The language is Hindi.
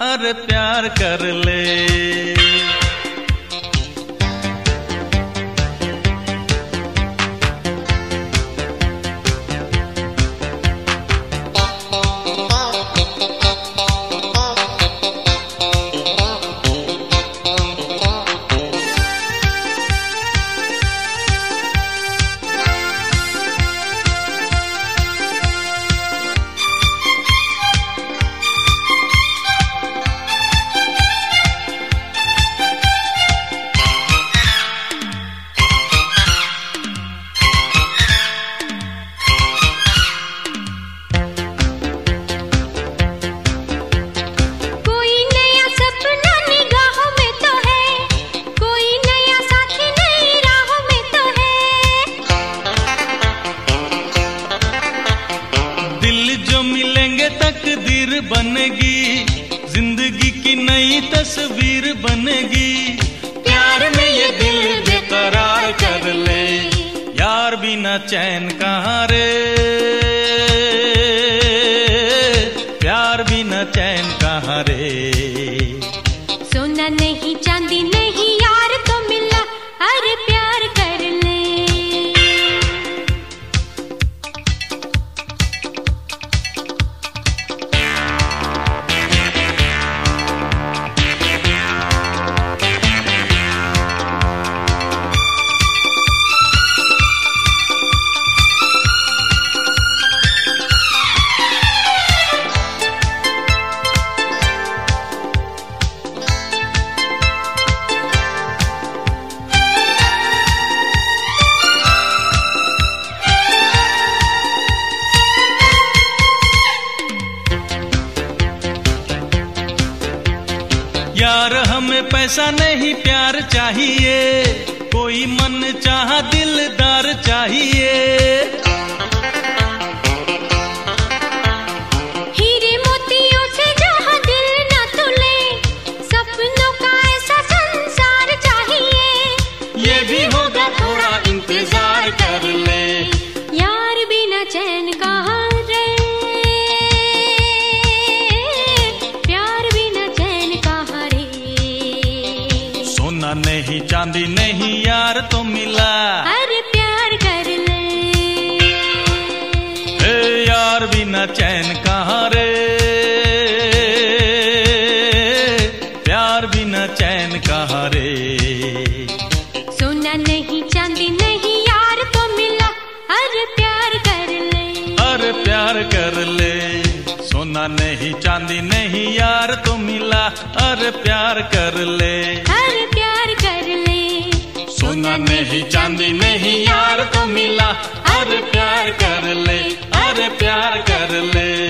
अरे प्यार कर ले। तकदीर बनेगी, ज़िंदगी की नई तस्वीर बनेगी। प्यार में ये दिल बेकरार कर ले, यार बिना चैन कहाँ रे? प्यार बिना चैन कहाँ रे? सोना नहीं, चांदी नहीं यार हमें पैसा नहीं प्यार चाहिए। कोई मन चाह दिलदार चाहिए। नहीं चांदी नहीं यार तो मिला। अरे प्यार कर ले। हे यार बिना चैन कहाँ रे? प्यार बिना चैन कहाँ रे? सोना नहीं चांदी नहीं यार तो मिला। अरे प्यार कर ले। अरे प्यार कर ले। सोना नहीं चांदी नहीं यार तो मिला। अरे प्यार कर ले। सोना नहीं चांदी नहीं यार तो मिला। अरे प्यार कर ले अरे प्यार कर ले।